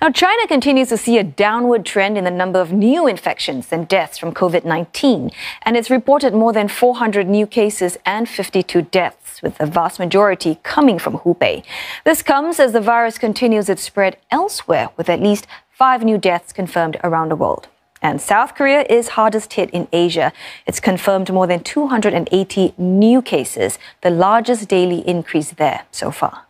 Now, China continues to see a downward trend in the number of new infections and deaths from COVID 19, and it's reported more than 400 new cases and 52 deaths, with the vast majority coming from Hubei. This comes as the virus continues its spread elsewhere, with at least five new deaths confirmed around the world. And South Korea is hardest hit in Asia. It's confirmed more than 280 new cases, the largest daily increase there so far.